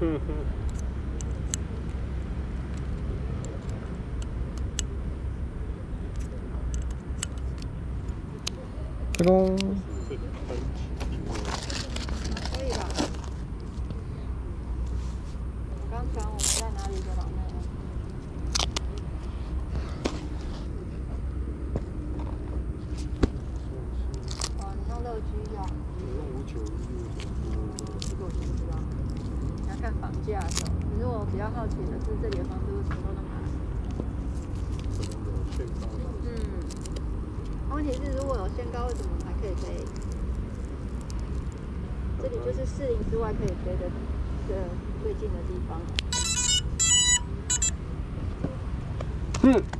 哼哼。这个。看房价的时候，可是我比较好奇的是这里的房子为什么都那么高。嗯，问题是如果有限高，为什么还可以飞？这里就是四零之外可以飞的的最近的地方。嗯。